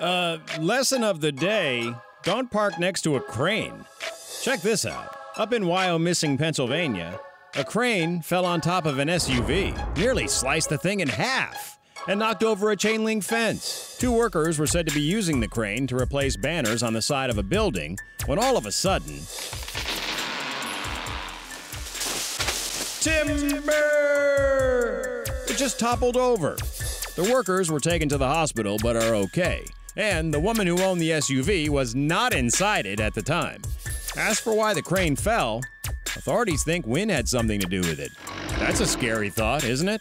Uh, lesson of the day don't park next to a crane. Check this out. Up in Wyomissing, Pennsylvania, a crane fell on top of an SUV, nearly sliced the thing in half, and knocked over a chain link fence. Two workers were said to be using the crane to replace banners on the side of a building when all of a sudden. Timber! It just toppled over. The workers were taken to the hospital but are okay, and the woman who owned the SUV was not inside it at the time. As for why the crane fell, authorities think wind had something to do with it. That's a scary thought, isn't it?